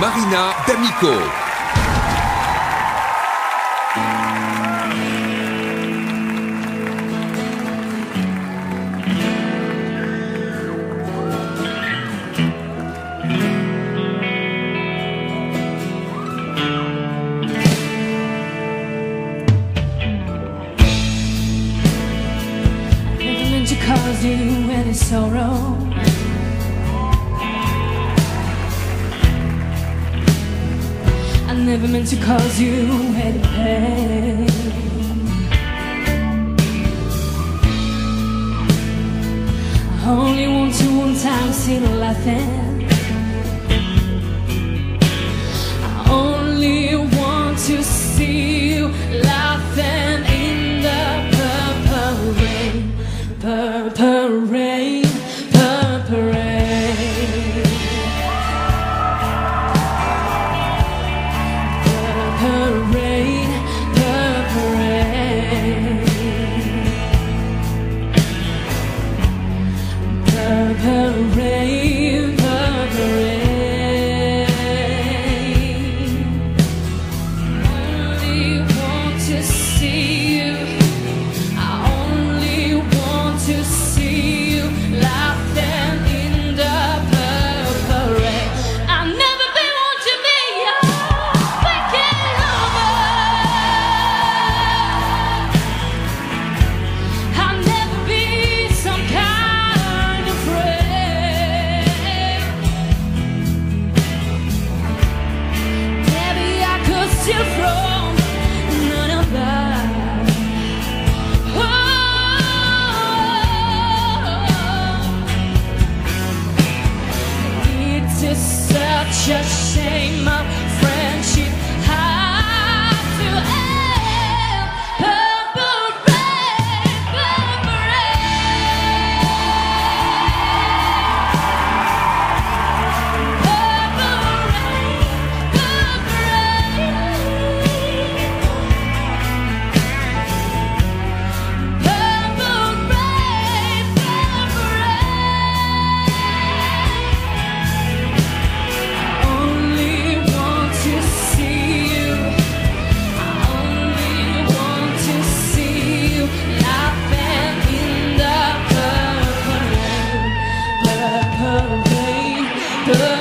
Marina D'Amico. Cause you any sorrow. Never meant to cause you any pain. I only want to one time see you laughing. I only want to see you laughing in the purple rain, purple rain, such a shame. cantando.